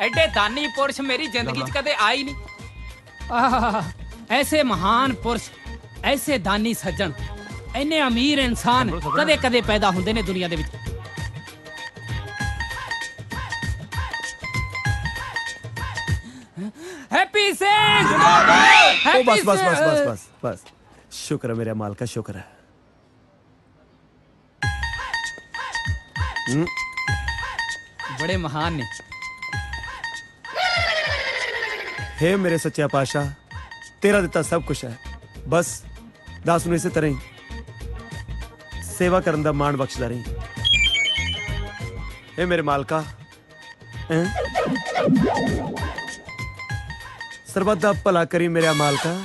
ਐਡੇ ਦਾਨੀ ਪੁਰਸ਼ ਮੇਰੀ ਜ਼ਿੰਦਗੀ 'ਚ ਕਦੇ ਆਈ ਨਹੀਂ। ਆਹ ਐਸੇ ਮਹਾਨ ਪੁਰਸ਼ ਐਸੇ ਦਾਨੀ ਸੱਜਣ ਇੰਨੇ ਅਮੀਰ ਇਨਸਾਨ ਕਦੇ ਕਦੇ ਪੈਦਾ ਹੁੰਦੇ ਨੇ ਦੁਨੀਆ ਦੇ ਵਿੱਚ। ਹੈਪੀ ਸੇਂਟ ਉਹ ਬਸ ਬਸ ਬਸ ਬਸ ਬਸ ਬਸ। ਸ਼ੁਕਰ ਹੈ ਮੇਰੇ ਮਾਲਕਾ ਸ਼ੁਕਰ ਹੈ। ਬੜੇ ਮਹਾਨ ਨੇ। ਹੈ ਮੇਰੇ ਸੱਚਾ ਪਾਸ਼ਾ ਤੇਰਾ ਦਿੱਤਾ ਸਭ ਕੁਝ ਹੈ। ਬਸ ਦਾਸ ਨੂੰ ਇਸੇ ਤਰ੍ਹਾਂ ਹੀ ਸੇਵਾ ਕਰਨ ਦਾ ਮਾਣ ਬਖਸ਼ਦਾ ਰਹੀ। ਹੈ ਮੇਰੇ ਮਾਲਕਾ? ਸਰਬੱਤ ਦਾ ਭਲਾ ਕਰੀ ਮੇਰਾ ਮਾਲਕਾ।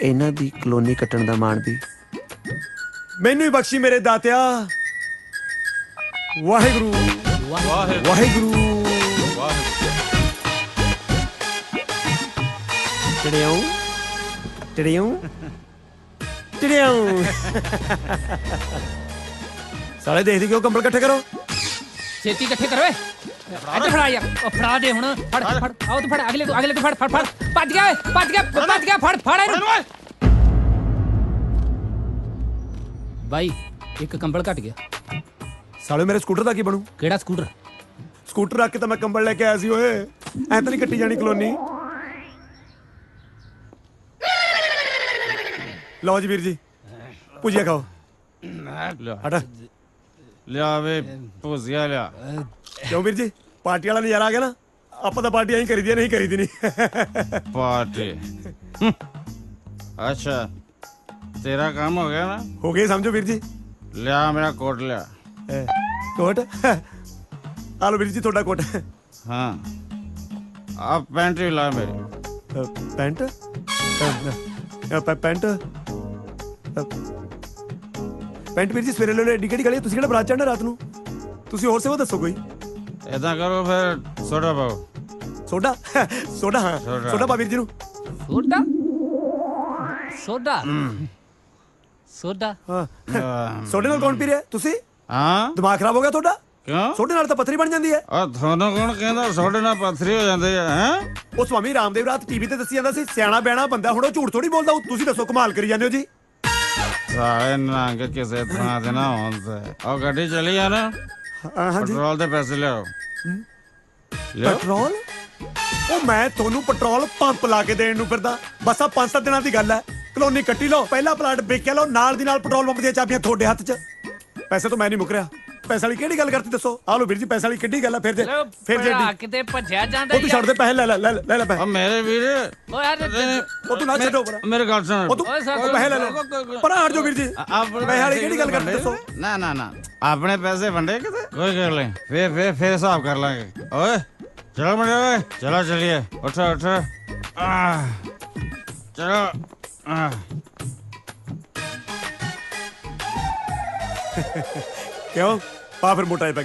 ਇਹਨਾਂ ਦੀ ਕਲੋਨੀ ਕੱਟਣ ਦਾ ਮਾਣ ਵੀ ਮੈਨੂੰ ਹੀ ਬਖਸ਼ੀ ਮੇਰੇ ਦਾਤਿਆ। ਵਾਹਿਗੁਰੂ। ਵਾਹਿਗੁਰੂ। ਟੜਿਆਉ ਟੜਿਆਉ ਟੜਿਆਉ ਸਾਲੇ ਦੇਖਦੀ ਕਿਉਂ ਕੰਬਲ ਇਕੱਠੇ ਕਰੋ? ਛੇਤੀ ਇਕੱਠੇ ਕਰੋ ਏ ਇੱਥੇ ਫੜਾ ਯਾਰ। ਉਹ ਫੜਾ ਦੇ ਹੁਣ। ਫੜ ਫੜ ਆਓ ਤੂੰ ਫੜ। ਅਗਲੇ ਤੂੰ ਅਗਲੇ ਤੂੰ ਫੜ ਫੜ ਫੜ। ਭੱਜ ਗਿਆ ਓਏ ਭੱਜ ਗਿਆ ਭੱਜ ਗਿਆ। ਫੜ ਫੜ ਇਹਨੂੰ। ਬਾਈ ਇੱਕ ਕੰਬਲ ਘਟ ਗਿਆ। ਸਾਲੇ ਮੇਰੇ ਸਕੂਟਰ ਦਾ ਕੀ ਬਣੂ? ਕਿਹੜਾ ਸਕੂਟਰ? ਸਕੂਟਰ ਰੱਖ ਕੇ ਤਾਂ ਮੈਂ ਕੰਬਲ ਲੈ ਕੇ ਆਇਆ ਸੀ ਓਏ। ਐ ਤਾਂ ਨਹੀਂ ਕੱਟੀ ਜਾਣੀ ਕਲੋਨੀ। ਲਓ ਜੀ ਵੀਰ ਜੀ ਪੁੱਜਿਆ ਖਾਓ ਹਟਾ ਲਿਆ ਵੇ ਭੁਜਿਆ ਲਿਆ ਕਿਉਂ ਵੀਰ ਜੀ ਪਾਰਟੀ ਵਾਲਾ ਨਜ਼ਾਰਾ ਆ ਗਿਆ ਨਾ ਆਪਾਂ ਤਾਂ ਪਾਰਟੀ ਐਂ ਕਰੀਦੀ ਆ, ਨਹੀਂ ਕਰੀਦੀ ਨਹੀਂ ਪਾਰਟੀ ਹਮ। ਅੱਛਾ ਤੇਰਾ ਕੰਮ ਹੋ ਗਿਆ ਨਾ ਹੋ ਗਏ ਸਮਝੋ ਵੀਰ ਜੀ ਲਿਆ ਮੇਰਾ ਕੋਟ ਲਿਆ ਐ, ਕੋਟ ਆ ਲਓ ਵੀਰ ਜੀ ਤੁਹਾਡਾ ਕੋਟ ਹਾਂ ਆ ਪੈਂਟ ਵੀ ਲਾ ਮੇਰੀ ਅ, ਪੈਂਟ ਪ- ਪੈਂਟ? ਅ, ਪੈਂਟ ਵੀਰ ਜੀ ਸਵੇਰੇ ਲੈ ਲੈ ਏਡੀ ਕਿਹੜੀ ਗਲੀ ਹੈ? ਤੁਸੀਂ ਕਿਹੜਾ ਬਰਾਤ ਚੜਨਾ ਰਾਤ ਨੂੰ? ਤੁਸੀਂ ਹੋਰ ਸੇਵਾ ਦੱਸੋ ਕੋਈ? ਏਦਾਂ ਕਰੋ ਫਿਰ ਸੋਡਾ ਪਾਓ। ਸੋਡਾ? ਸੋਡਾ ਹਾਂ। ਸੋਡਾ। ਸੋਡਾ ਪਾ ਵੀਰ ਜੀ ਨੂੰ। ਸੋਡਾ? ਸੋਡਾ? ਸੋਡਾ? ਹਾਂ। ਸੋਡੇ ਨਾਲ ਕੌਣ ਪੀ ਰਿਹਾ? ਤੁਸੀਂ? ਹਾਂ। ਦਿਮਾਗ ਖਰਾਬ ਹੋ ਗਿਆ ਤੁਹਾਡਾ? ਕਿਉਂ? ਸੋਡੇ ਨਾਲ ਤਾਂ ਪੱਥਰੀ ਬਣ ਜਾਂਦੀ ਹੈ। ਆ ਤੁਹਾਨੂੰ ਕੌਣ ਕਹਿੰਦਾ ਸੋਡੇ ਨਾਲ ਪੱਥਰੀ ਹੋ ਜਾਂਦੇ ਆ ਹੈ? ਉਹ ਸਵਾਮੀ ਰਾਮਦੇਵ ਰਾਤ ਟੀਵੀ ਤੇ ਦੱਸੀ ਜਾਂਦਾ ਸੀ ਸਿਆਣਾ ਬਿਆਣਾ ਬੰਦਾ ਹੁਣ ਉਹ ਝੂਠ ਥੋੜੀ ਬੋਲਦਾ ਉਹ ਤੁਸੀਂ ਦੱਸੋ ਕਮਾਲ ਕਰੀ ਜਾਂਦੇ ਹੋ ਜੀ। ਸਾਰੇ ਨੰਗ ਕਿਸੇ ਥਾਂ ਤੇ ਨਾ ਤੇ। ਉਹ ਗੱਡੀ ਚਲੀ ਆ ਨਾ ਹਾਂਜੀ ਪੈਟਰੋਲ ਦੇ ਪੈਸੇ ਲਿਆਓ। ਲਿਆਓ। ਪੈਟਰੋਲ? ਉਹ ਮੈਂ ਤੁਹਾਨੂੰ ਪੈਟਰੋਲ ਪੰਪ ਲਾ ਕੇ ਦੇਣ ਨੂੰ ਫਿਰਦਾ। ਬਸ ਆ ਪੰਜ ਸੱਤ ਦਿਨਾਂ ਦੀ ਗੱਲ ਹੈ। ਕਲੋਨੀ ਕੱਟੀ ਲਓ ਪਹਿਲਾ ਪਲਾਟ ਵੇਚਿਆ ਲਓ ਨਾਲ ਦੀ ਨਾਲ ਪੈਟਰੋਲ ਪੰਪ ਦੀਆਂ ਚਾਬੀਆਂ ਤੁਹਾਡੇ ਹੱਥ 'ਚ। ਪੈਸੇ ਤੋਂ ਮੈਂ ਨਹੀਂ ਮੁੱਕਰਿਆ ਪੈਸੇ ਵਾਲੀ ਕਿਹੜੀ ਗੱਲ ਕਰਤੀ ਦੱਸੋ? ਆਹ ਲਓ ਵੀਰ ਜੀ ਪੈਸੇ ਵਾਲੀ ਕਿੱਡੀ ਗੱਲ ਹੈ ਫਿਰ ਜੇ ਫਿਰ ਜੇ ਭਰਾ ਕਿਤੇ ਭੱਜਿਆ ਜਾਂਦਾ ਉਹ ਤੂੰ ਛੱਡ ਦੇ ਪੈਸੇ ਲੈ ਲੈ ਲੈ ਲੈ- ਲੈ ਲੈ ਪੈਸੇ। ਉਹ ਮੇਰੇ ਵੀਰ। ਓ ਯਾਰ ਉਹ ਤੂੰ ਨਾ ਛੱਡੋ ਪਰਾਂ। ਮੇਰੇ ਗੱਲ ਸੁਣ। ਉਹ ਤੂੰ ਓਏ ਪੈਸੇ ਲੈ ਲਓ ਪਰ ਹਟ ਜਾਓ ਵੀਰ ਜੀ। ਆਪਣੇ ਪੈਸੇ ਵਾਲੀ ਕਿਹੜੀ ਗੱਲ ਕਰਦੇ ਵੰਡੇ? ਦੱਸੋ? ਨਾ ਨਾ ਨਾ। ਆਪਣੇ ਪੈਸੇ ਵੰਡੇ ਕਿਤੇ? ਕੋਈ ਗੱਲ ਨਹੀਂ। ਫੇਰ ਫੇਰ ਫੇਰ ਹਿਸਾਬ ਕਰ ਲਾਂਗੇ। ਓਏ ਚਲੋ ਮੁੰਡੇ ਓਏ। ਚਲੋ ਚਲਿਏ। ਉਠੋ ਉਠੋ। ਆ। ਚਲੋ। ਆ। ਕਿਉਂ? ਪਾ ਫਿਰ ਮੋਟਾ ਹੀ ਪੈ